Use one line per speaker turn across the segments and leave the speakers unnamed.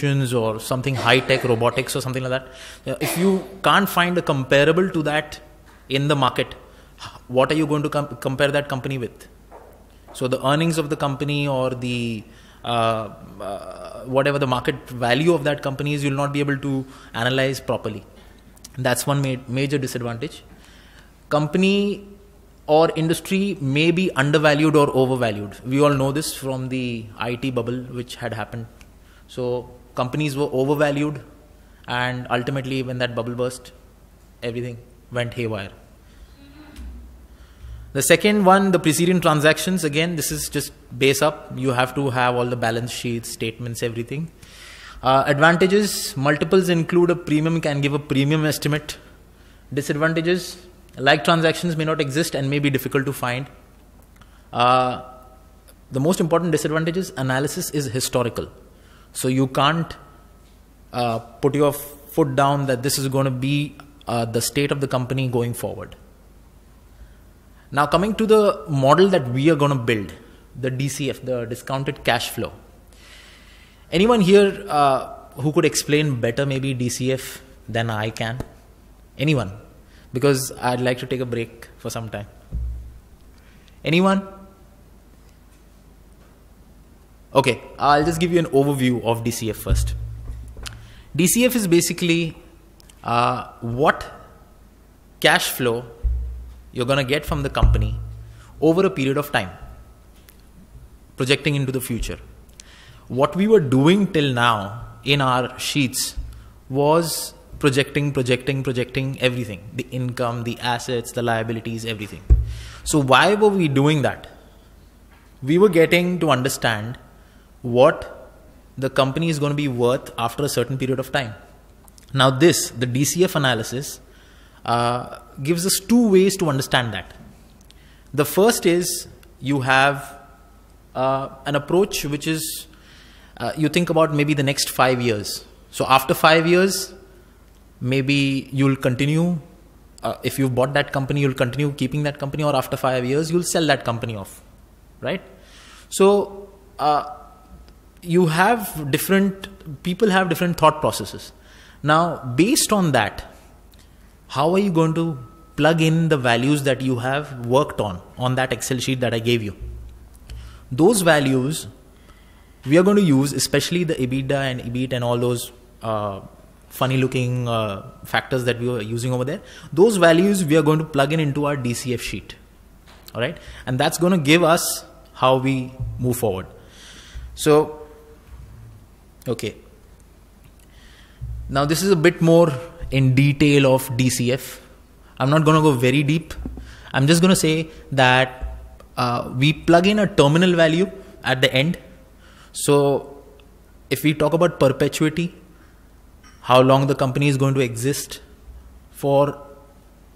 solutions or something high tech robotics or something like that, if you can't find a comparable to that in the market, what are you going to com- compare that company with? So the earnings of the company or the uh, uh, whatever the market value of that company is, you'll not be able to analyze properly. That's one ma- major disadvantage. Company or industry may be undervalued or overvalued. We all know this from the IT bubble which had happened. So companies were overvalued, and ultimately, when that bubble burst, everything went haywire. The second one, the precedent transactions, again, this is just base up. You have to have all the balance sheets, statements, everything. Uh, advantages, multiples include a premium, can give a premium estimate. Disadvantages, like transactions may not exist and may be difficult to find. Uh, the most important disadvantages, analysis is historical. So you can't uh, put your foot down that this is going to be uh, the state of the company going forward. Now, coming to the model that we are going to build, the DCF, the discounted cash flow. Anyone here uh, who could explain better maybe DCF than I can? Anyone? Because I'd like to take a break for some time. Anyone? Okay, I'll just give you an overview of DCF first. DCF is basically uh, what cash flow you're going to get from the company over a period of time, projecting into the future. What we were doing till now in our sheets was projecting, projecting, projecting everything the income, the assets, the liabilities, everything. So, why were we doing that? We were getting to understand what the company is going to be worth after a certain period of time. Now, this, the DCF analysis, uh, gives us two ways to understand that. The first is you have uh, an approach which is uh, you think about maybe the next five years. So after five years, maybe you'll continue. Uh, if you've bought that company, you'll continue keeping that company, or after five years, you'll sell that company off, right? So uh, you have different people have different thought processes. Now, based on that, how are you going to plug in the values that you have worked on on that Excel sheet that I gave you? Those values we are going to use, especially the EBITDA and EBIT and all those uh, funny looking uh, factors that we were using over there. Those values we are going to plug in into our DCF sheet. All right, and that's going to give us how we move forward. So, okay. Now, this is a bit more in detail of DCF. I'm not going to go very deep. I'm just going to say that uh, we plug in a terminal value at the end. So, if we talk about perpetuity, how long the company is going to exist for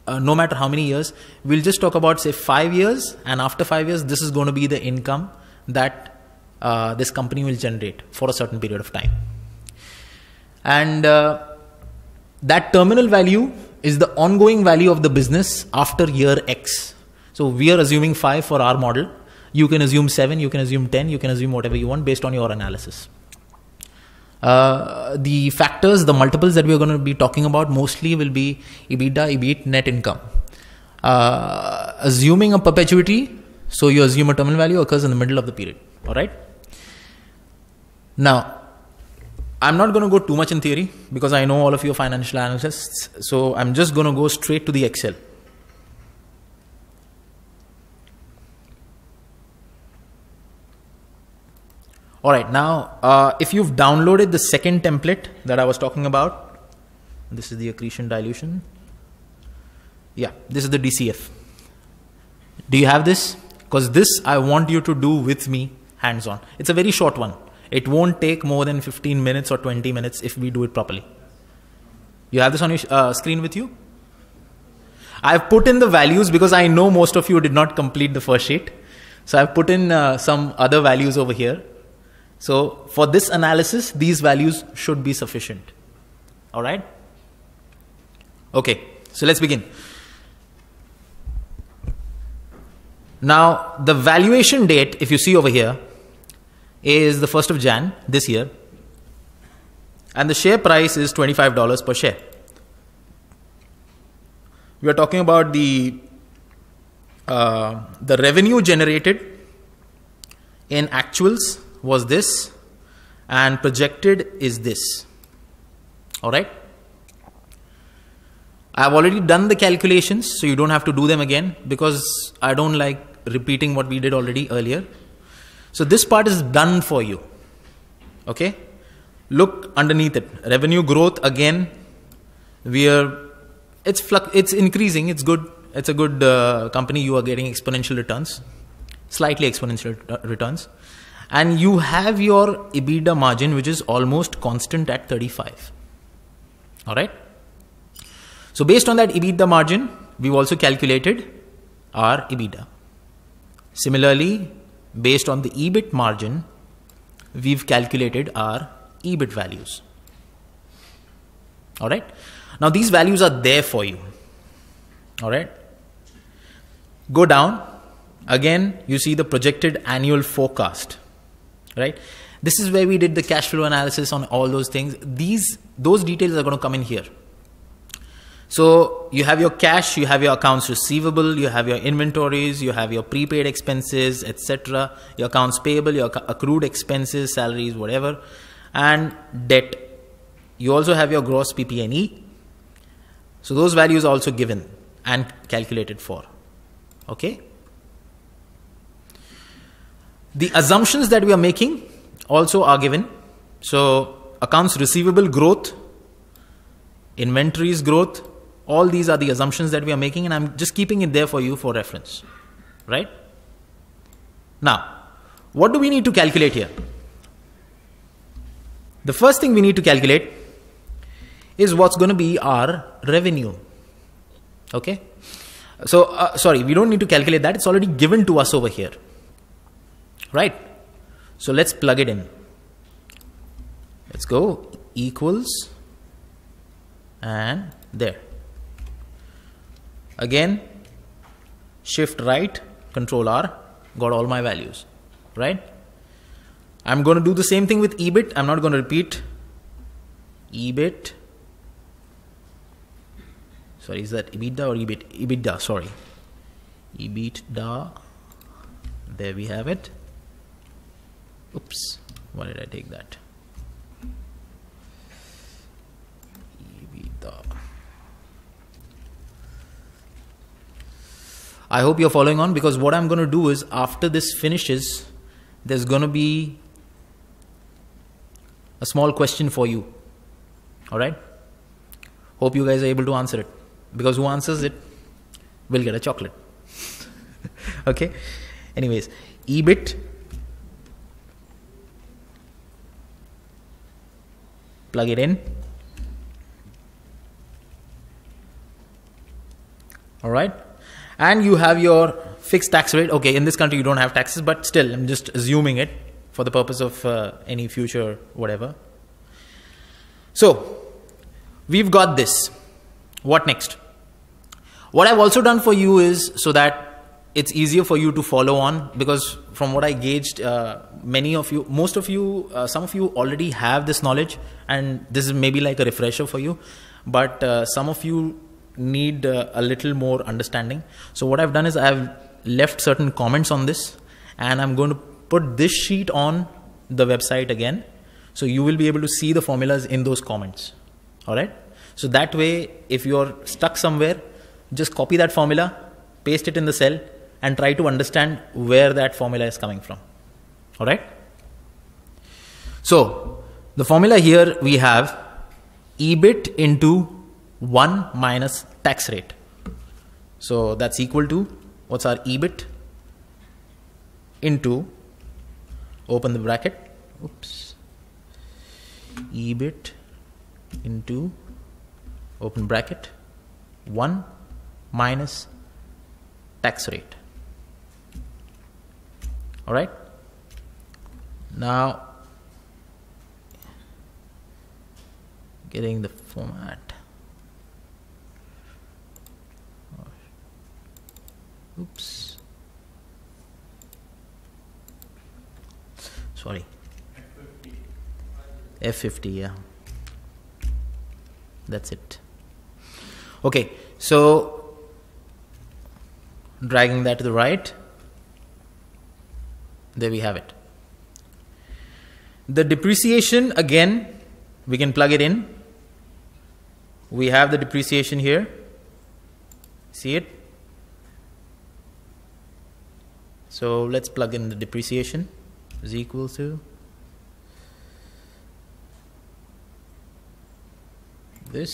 uh, no matter how many years, we'll just talk about say five years, and after five years, this is going to be the income that uh, this company will generate for a certain period of time. And uh, that terminal value is the ongoing value of the business after year X. So we are assuming 5 for our model. You can assume 7, you can assume 10, you can assume whatever you want based on your analysis. Uh, the factors, the multiples that we are going to be talking about mostly will be EBITDA, EBIT, net income. Uh, assuming a perpetuity, so you assume a terminal value occurs in the middle of the period. All right. Now, I'm not going to go too much in theory because I know all of you are financial analysts. So I'm just going to go straight to the Excel. All right, now uh, if you've downloaded the second template that I was talking about, this is the accretion dilution. Yeah, this is the DCF. Do you have this? Because this I want you to do with me hands on. It's a very short one. It won't take more than 15 minutes or 20 minutes if we do it properly. You have this on your uh, screen with you? I've put in the values because I know most of you did not complete the first sheet. So I've put in uh, some other values over here. So for this analysis, these values should be sufficient. All right? Okay, so let's begin. Now, the valuation date, if you see over here, is the 1st of Jan this year. and the share price is $25 per share. We are talking about the uh, the revenue generated in actuals was this and projected is this all right i've already done the calculations so you don't have to do them again because i don't like repeating what we did already earlier so this part is done for you. Okay? Look underneath it. Revenue growth again. We are it's it's increasing. It's good. It's a good uh, company. You are getting exponential returns. Slightly exponential returns. And you have your EBITDA margin which is almost constant at 35 all right so based on that EBITDA margin we've also calculated our EBITDA. Similarly based on the EBIT margin we've calculated our EBIT values. All right? Now these values are there for you. All right? Go down. Again you see the projected annual forecast. Right? This is where we did the cash flow analysis on all those things. These those details are going to come in here so you have your cash you have your accounts receivable you have your inventories you have your prepaid expenses etc your accounts payable your accrued expenses salaries whatever and debt you also have your gross PP&E. so those values are also given and calculated for okay the assumptions that we are making also are given. So accounts receivable growth, inventories growth, all these are the assumptions that we are making and I'm just keeping it there for you for reference. Right? Now, what do we need to calculate here? The first thing we need to calculate is what's going to be our revenue. Okay? So, uh, sorry, we don't need to calculate that. It's already given to us over here right? So let's plug it in. Let's go equals and there. Again, shift right, control R, got all my values, right? I'm going to do the same thing with EBIT. I'm not going to repeat EBIT. Sorry, is that EBITDA or EBIT? EBITDA, sorry. EBITDA. There we have it. Oops, why did I take that? I hope you're following on because what I'm going to do is after this finishes, there's going to be a small question for you. All right? Hope you guys are able to answer it because who answers it will get a chocolate. okay? Anyways, EBIT plug it in all right and you have your fixed tax rate. Okay in this country you don't have taxes but still i'm just assuming it for the purpose of uh, any future whatever. So we've got this. What next? What i've also done for you is so that it's easier for you to follow on because from what I gauged, uh, many of you, most of you, uh, some of you already have this knowledge, and this is maybe like a refresher for you. But uh, some of you need uh, a little more understanding. So what I've done is I've left certain comments on this, and I'm going to put this sheet on the website again, so you will be able to see the formulas in those comments. All right. So that way, if you're stuck somewhere, just copy that formula, paste it in the cell and try to understand where that formula is coming from. All right? So, the formula here we have EBIT into 1 minus tax rate. So, that's equal to what's our EBIT into open the bracket. Oops. EBIT into open bracket. 1 minus tax rate. All right now getting the format oops sorry F50 yeah That's it. Okay, so dragging that to the right. There we have it. The depreciation again, we can plug it in. We have the depreciation here. See it? So let's plug in the depreciation. Is equal to? This.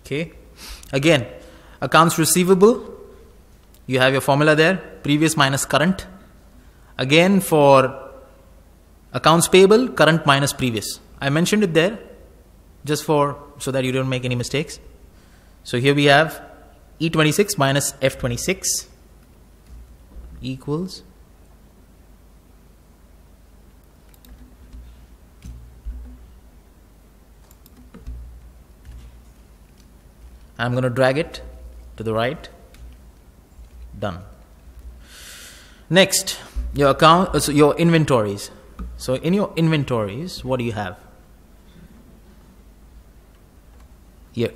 Okay. Again accounts receivable. You have your formula there. Previous minus current. Again for accounts payable current minus previous. I mentioned it there just for so that you don't make any mistakes so here we have e26 minus f26 equals I'm going to drag it to the right. Done. Next, your account, uh, so your inventories. So in your inventories, what do you have? Here.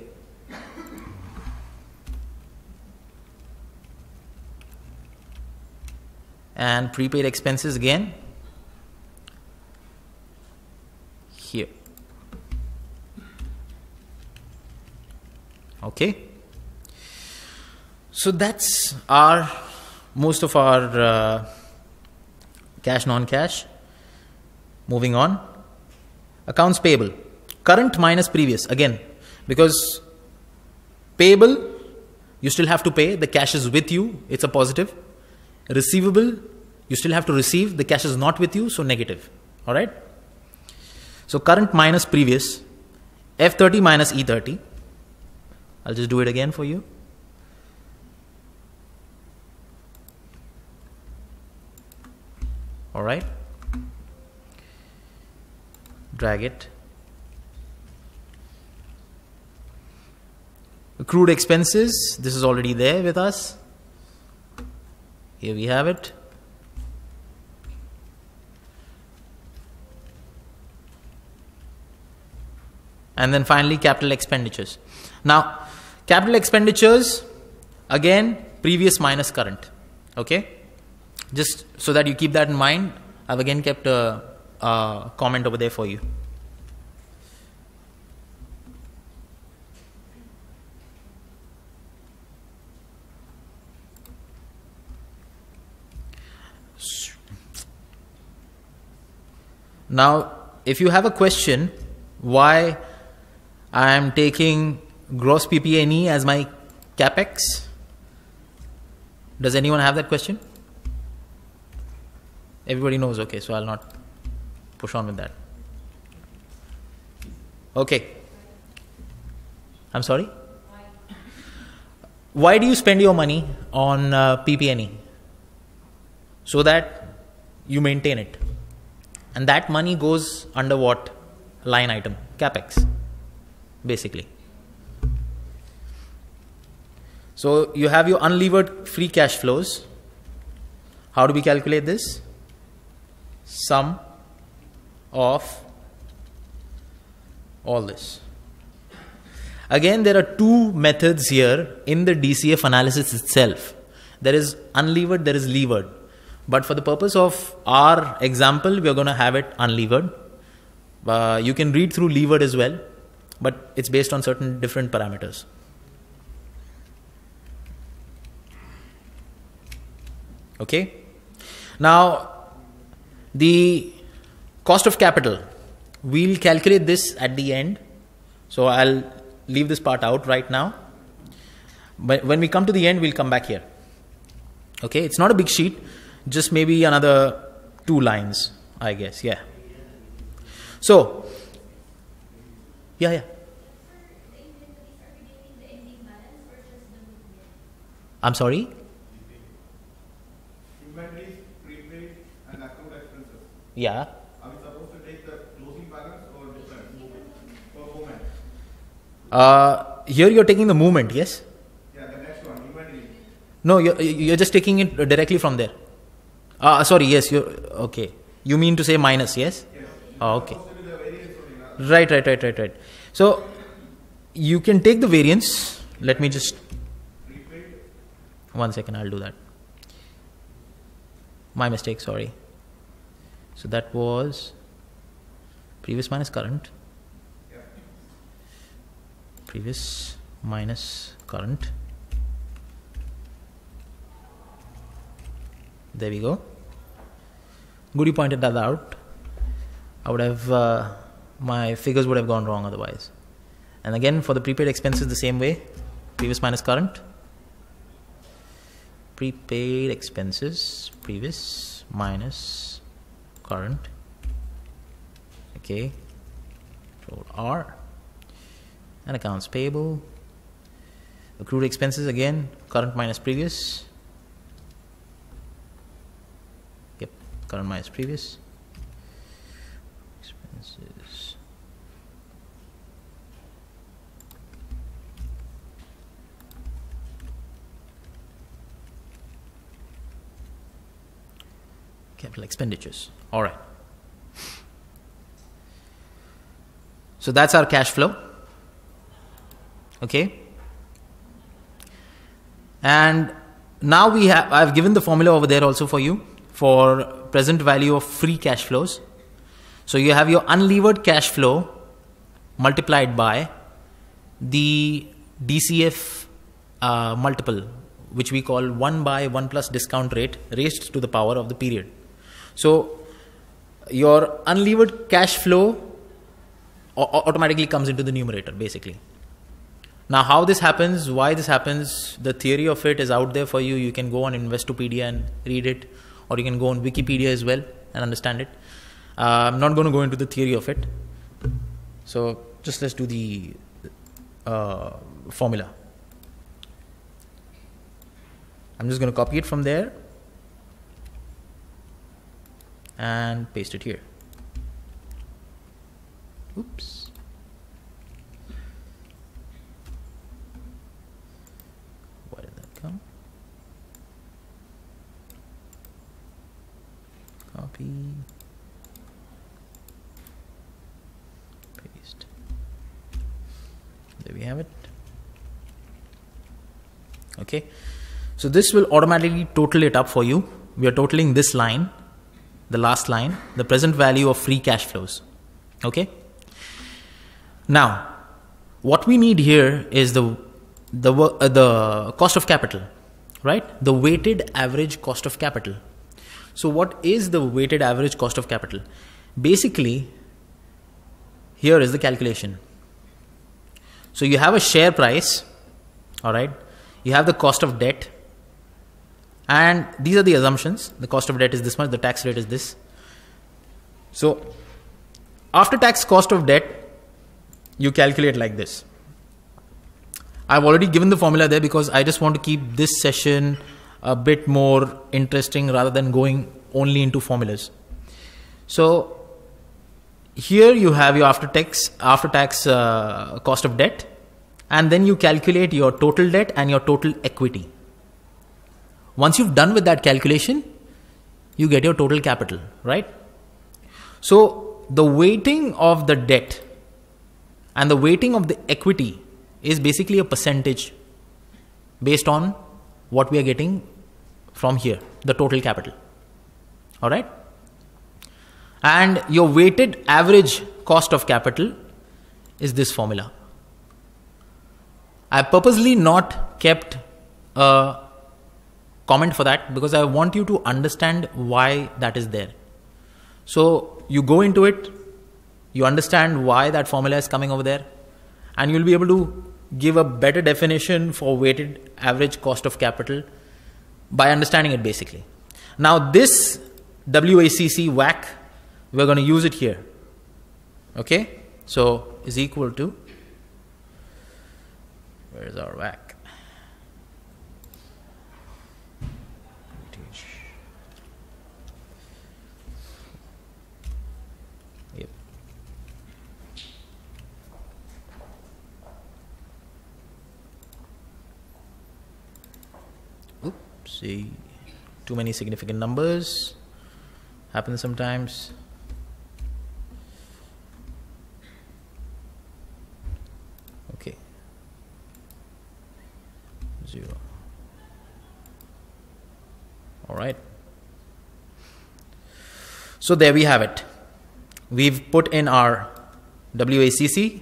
And prepaid expenses again. Here. Okay. So that's our most of our uh, cash non-cash. Moving on. Accounts payable. Current minus previous again because payable you still have to pay the cash is with you it's a positive receivable you still have to receive the cash is not with you so negative all right so current minus previous f30 minus e30 I'll just do it again for you. All right. Drag it. Accrued expenses, this is already there with us. Here we have it. And then finally, capital expenditures. Now, Capital expenditures, again, previous minus current. Okay? Just so that you keep that in mind, I've again kept a, a comment over there for you. Now, if you have a question why I am taking gross PP&E as my capex? Does anyone have that question? Everybody knows, okay, so I'll not push on with that. Okay. I'm sorry? Why do you spend your money on uh, PP&E? So that you maintain it. And that money goes under what line item? Capex, basically. So you have your unlevered free cash flows. How do we calculate this? Sum of all this. Again, there are two methods here in the DCF analysis itself. There is unlevered, there is levered. But for the purpose of our example, we are going to have it unlevered. Uh, you can read through levered as well, but it's based on certain different parameters. Okay. Now, the cost of capital, we'll calculate this at the end. So I'll leave this part out right now. But when we come to the end, we'll come back here. Okay, it's not a big sheet, just maybe another two lines, I guess. Yeah. So, yeah, yeah. I'm sorry? Yeah.
Are we supposed to take the closing balance or different per moment?
Uh, here you're taking the movement, yes?
Yeah, the next one, inventory.
No, you're, you're just taking it directly from there. Uh, sorry, yes, you're okay. You mean to say minus, yes?
Yes.
Oh, okay.
Supposed to be the variance only, na?
Right, right, right, right, right. So you can take the variance. Let me just
Prepaid.
One second. I'll do that. My mistake. Sorry. So that was previous minus current. Previous minus current. There we go. Good, you pointed that out. I would have uh, my figures would have gone wrong otherwise. And again, for the prepaid expenses, the same way. Previous minus current. Prepaid expenses. Previous minus current. Okay. Control R. And accounts payable. Accrued expenses again. Current minus previous. Yep. Current minus previous. Expenses. Capital expenditures. All right. So that's our cash flow. Okay. And now we have, I've given the formula over there also for you for present value of free cash flows. So you have your unlevered cash flow multiplied by the DCF uh, multiple, which we call 1 by 1 plus discount rate raised to the power of the period. So your unlevered cash flow au- au- automatically comes into the numerator basically. Now, how this happens, why this happens, the theory of it is out there for you. You can go on Investopedia and read it, or you can go on Wikipedia as well and understand it. Uh, I'm not going to go into the theory of it. So, just let's do the uh, formula. I'm just going to copy it from there and paste it here. Oops. Why did that come? Copy. Paste. There we have it. Okay. So this will automatically total it up for you. We are totaling this line, the last line, the present value of free cash flows. Okay. Now, what we need here is the the uh, the cost of capital, right? The weighted average cost of capital. So, what is the weighted average cost of capital? Basically, here is the calculation. So, you have a share price, all right? You have the cost of debt, and these are the assumptions. The cost of debt is this much, the tax rate is this. So, after tax cost of debt, you calculate like this. I've already given the formula there because I just want to keep this session a bit more interesting rather than going only into formulas. So here you have your after tax after tax uh, cost of debt, and then you calculate your total debt and your total equity. Once you've done with that calculation, you get your total capital, right? So the weighting of the debt and the weighting of the equity is basically a percentage based on what we are getting from here, the total capital. All right? And your weighted average cost of capital is this formula. I purposely not kept a comment for that because I want you to understand why that is there. So you go into it, you understand why that formula is coming over there, and you'll be able to give a better definition for weighted average cost of capital by understanding it basically. Now, this WACC WACC, we're going to use it here. Okay? So, is equal to, where is our WACC? Yep. Oopsie. Too many significant numbers. Happens sometimes. Okay. Zero. All right. So there we have it. We've put in our WACC.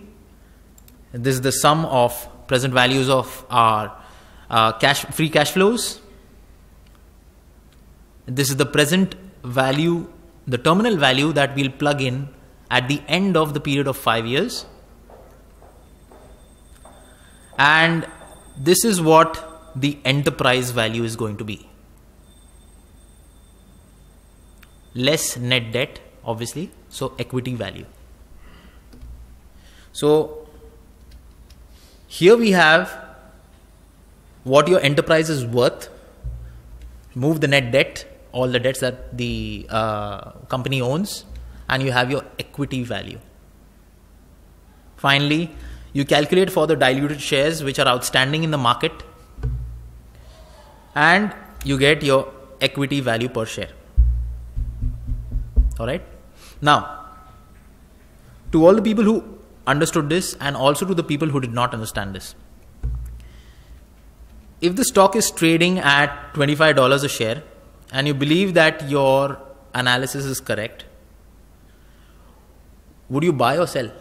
This is the sum of present values of our uh, cash free cash flows. This is the present value, the terminal value that we'll plug in at the end of the period of five years. And this is what the enterprise value is going to be. Less net debt, obviously, so equity value. So here we have what your enterprise is worth, move the net debt, all the debts that the uh, company owns, and you have your equity value. Finally, you calculate for the diluted shares which are outstanding in the market, and you get your equity value per share. All right. Now, to all the people who understood this, and also to the people who did not understand this, if the stock is trading at $25 a share and you believe that your analysis is correct, would you buy or sell?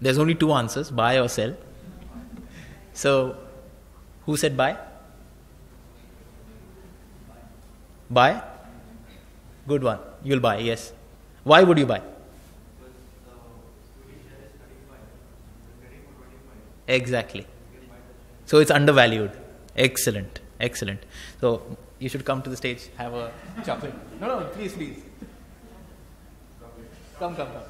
There's only two answers buy or sell. So, who said buy? Buy? Good one. You'll buy, yes. Why would you buy? Exactly. So it's undervalued. Excellent. Excellent. So you should come to the stage, have a chocolate. No, no, please, please. Come, come, come.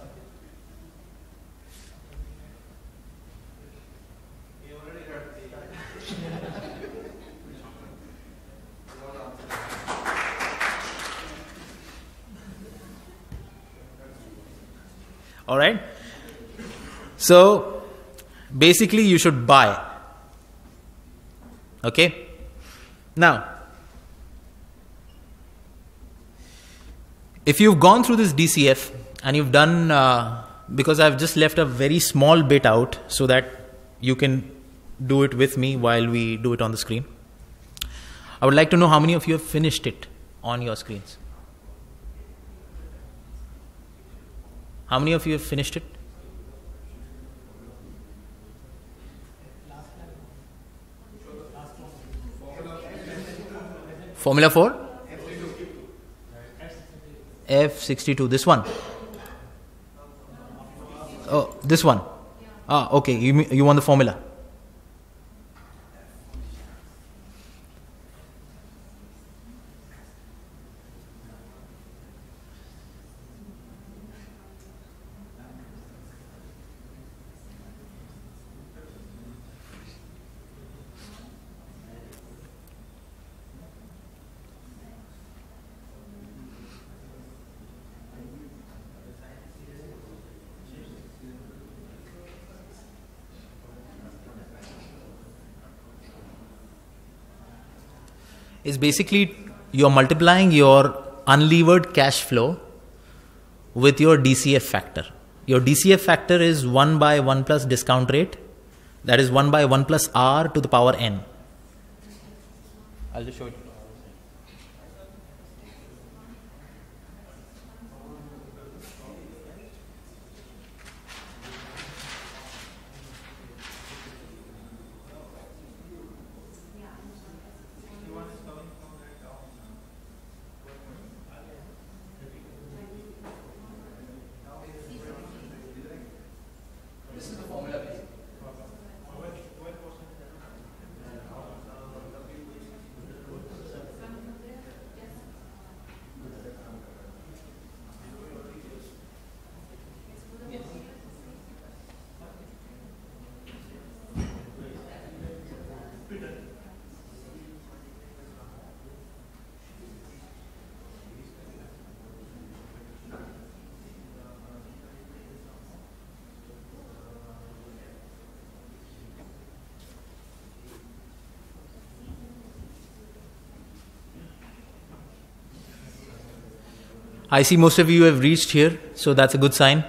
All right. So basically, you should buy. Okay. Now, if you've gone through this DCF and you've done, uh, because I've just left a very small bit out so that you can do it with me while we do it on the screen. I would like to know how many of you have finished it on your screens. How many of you have finished it? Formula 4? F62, this one. Oh, this one. Ah, okay, you, you want the formula. Is basically you're multiplying your unlevered cash flow with your DCF factor. Your DCF factor is 1 by 1 plus discount rate, that is 1 by 1 plus R to the power n. I'll just show it. I see most of you have reached here, so that's a good sign.